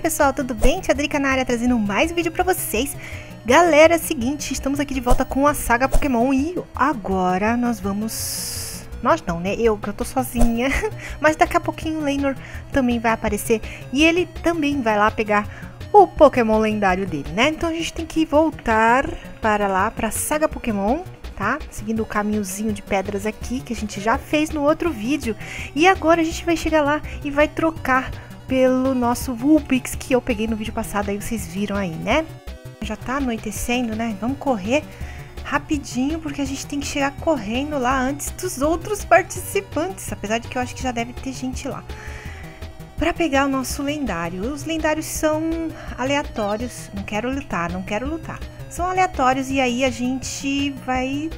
pessoal, tudo bem? Tia Drica na área trazendo mais um vídeo pra vocês. Galera, é seguinte, estamos aqui de volta com a saga Pokémon e agora nós vamos... Nós não, né? Eu, que eu tô sozinha. Mas daqui a pouquinho o Leinor também vai aparecer e ele também vai lá pegar o Pokémon lendário dele, né? Então a gente tem que voltar para lá, pra saga Pokémon tá? Seguindo o caminhozinho de pedras aqui, que a gente já fez no outro vídeo. E agora a gente vai chegar lá e vai trocar pelo nosso Vulpix que eu peguei no vídeo passado, aí vocês viram aí, né? Já tá anoitecendo, né? Vamos correr rapidinho, porque a gente tem que chegar correndo lá antes dos outros participantes, apesar de que eu acho que já deve ter gente lá. Para pegar o nosso lendário. Os lendários são aleatórios, não quero lutar, não quero lutar são aleatórios e aí a gente vai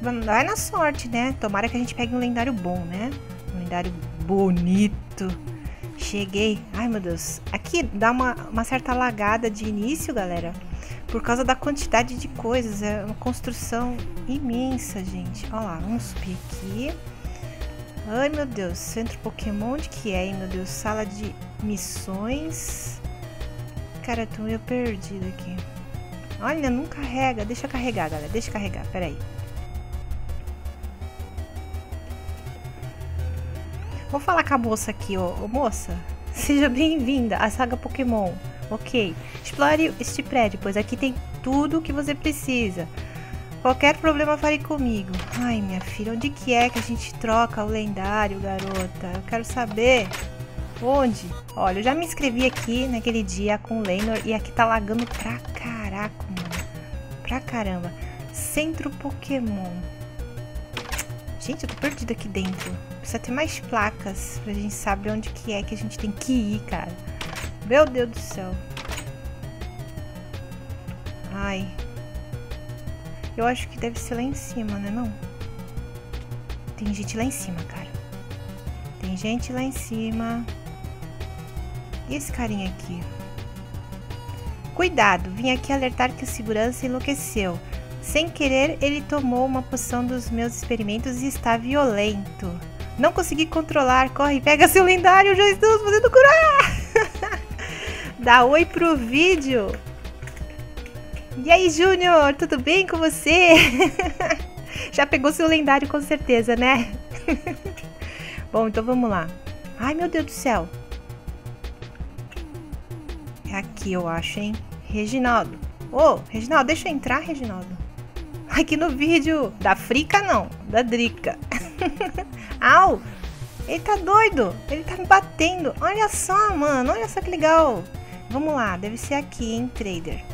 vai na sorte, né? Tomara que a gente pegue um lendário bom, né? Um lendário bonito. Cheguei. Ai, meu Deus. Aqui dá uma, uma certa lagada de início, galera. Por causa da quantidade de coisas. É uma construção imensa, gente. Olha lá, vamos subir aqui. Ai, meu Deus. Centro Pokémon, de que é, meu Deus? Sala de missões. Cara, tô meio perdido aqui. Olha, não carrega. Deixa carregar, galera. Deixa carregar. Pera aí. Vou falar com a moça aqui, ó. Ô, moça, seja bem-vinda à saga Pokémon. Ok. Explore este prédio, pois aqui tem tudo o que você precisa. Qualquer problema fale comigo. Ai, minha filha, onde que é que a gente troca o lendário, garota? Eu quero saber. Onde? Olha, eu já me inscrevi aqui naquele dia com o Leinor e aqui tá lagando pra caraca, mano. Pra caramba. Centro Pokémon. Gente, eu tô perdida aqui dentro. Precisa ter mais placas pra gente saber onde que é que a gente tem que ir, cara. Meu Deus do céu. Ai. Eu acho que deve ser lá em cima, né não? Tem gente lá em cima, cara. Tem gente lá em cima. E esse carinha aqui? Cuidado, vim aqui alertar que o segurança enlouqueceu. Sem querer, ele tomou uma poção dos meus experimentos e está violento. Não consegui controlar. Corre, pega seu lendário, já estamos fazendo curar! Dá oi pro vídeo. E aí, Júnior, tudo bem com você? já pegou seu lendário com certeza, né? Bom, então vamos lá. Ai, meu Deus do céu. É aqui, eu acho, hein? Reginaldo. Ô, oh, Reginaldo, deixa eu entrar, Reginaldo. Aqui no vídeo. Da Frica, não. Da Drica. Au! Ele tá doido. Ele tá me batendo. Olha só, mano. Olha só que legal. Vamos lá. Deve ser aqui, hein, trader.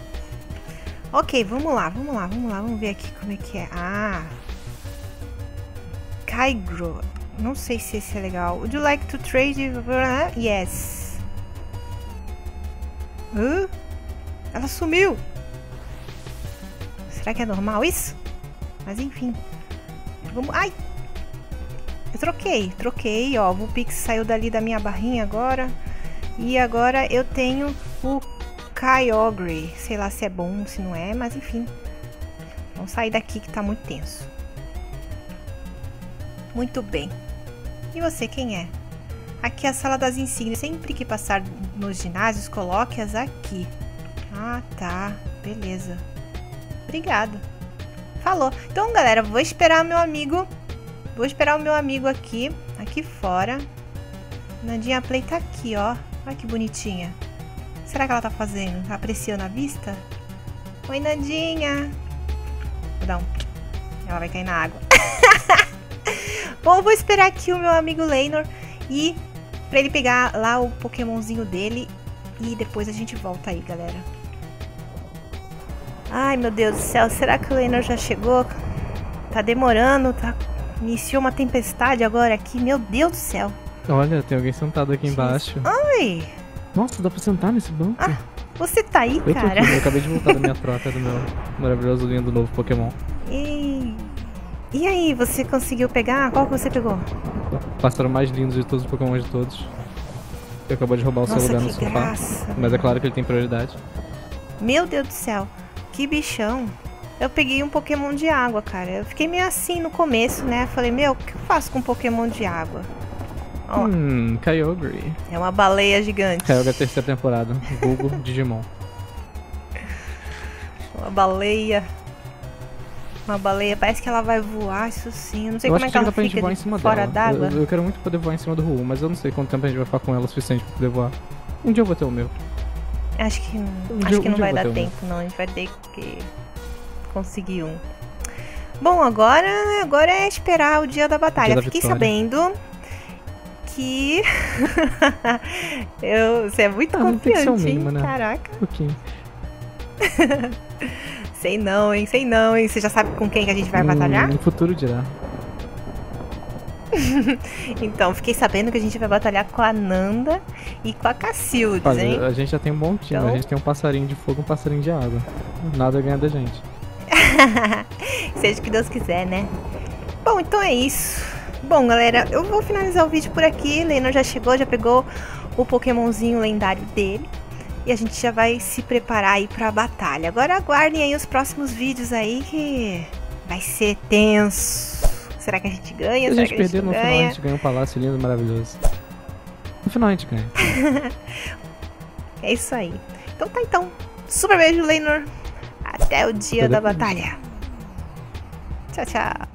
Ok, vamos lá. Vamos lá, vamos lá. Vamos ver aqui como é que é. Ah. Kaigro. Não sei se esse é legal. Would you like to trade? Yes. Ela sumiu. Será que é normal isso? Mas enfim. Vamos... Ai! Eu troquei, troquei, ó. O Pix saiu dali da minha barrinha agora. E agora eu tenho o Kyogre. Sei lá se é bom, se não é, mas enfim. Vamos sair daqui que tá muito tenso. Muito bem. E você, quem é? Aqui é a sala das insígnias. Sempre que passar nos ginásios, coloque-as aqui. Ah, tá. Beleza. Obrigada. Falou. Então, galera, vou esperar meu amigo. Vou esperar o meu amigo aqui, aqui fora. Nandinha Play tá aqui, ó. Olha que bonitinha. Será que ela tá fazendo? Tá apreciando a vista? Oi, Nandinha. Vou dar um... Ela vai cair na água. Bom, vou esperar aqui o meu amigo Leinor e pra ele pegar lá o Pokémonzinho dele e depois a gente volta aí, galera. Ai, meu Deus do céu, será que o Leinor já chegou? Tá demorando, tá... Iniciou uma tempestade agora aqui, meu Deus do céu. Olha, tem alguém sentado aqui embaixo. Oi! Nossa, dá pra sentar nesse banco? Ah, você tá aí, eu cara? Aqui, eu acabei de voltar da minha troca do meu maravilhoso lindo novo Pokémon. E... E aí, você conseguiu pegar? Qual que você pegou? Passaram mais lindos de todos os Pokémon de todos. Eu acabou de roubar o Nossa, seu lugar no sofá. Graça. Mas é claro que ele tem prioridade. Meu Deus do céu. Que bichão. Eu peguei um Pokémon de água, cara. Eu fiquei meio assim no começo, né? Falei, meu, o que eu faço com um Pokémon de água? Ó, Hum, Kyogre. é uma baleia gigante. Kyogre é a terceira temporada. Google Digimon. Uma baleia. Uma baleia, parece que ela vai voar, isso sim. Eu não sei eu como acho é que que ela dá pra gente fica voar em de cima fora dela. d'água. Eu, eu quero muito poder voar em cima do Ru, mas eu não sei quanto tempo a gente vai ficar com ela o suficiente pra poder voar. Um dia eu vou ter o meu. Acho que, Um acho dia- que um não dia vai dar ter um. tempo, não. A gente vai ter que conseguir um. Bom, agora, agora é esperar o dia da batalha. da Fiquei vitória. sabendo que. eu, você é muito Ah, confiante, hein? mínimo, né? Caraca. Um pouquinho. Sei não, hein? Sei não, hein? Você já sabe com quem que a gente vai batalhar? No futuro dirá. Então, fiquei sabendo que a gente vai batalhar com a Nanda e com a Cacildes, hein? A gente já tem um bom time. Então- A gente tem um passarinho de fogo e um passarinho de água. Nada ganha da gente. Seja o que Deus quiser, né? Bom, então é isso. Bom, galera, eu vou finalizar o vídeo por aqui. Leinor já chegou, já pegou o Pokémonzinho lendário dele. E a gente já vai se preparar aí pra batalha. Agora aguardem aí os próximos vídeos aí que vai ser tenso. Será que a gente ganha? Se a Será gente que a gente perder, no final a ganha? gente ganha um palácio lindo e maravilhoso. No final a gente ganha. É isso aí. Então tá então. Super beijo, Leinor. Até o dia Até da depois. batalha. Tchau, tchau.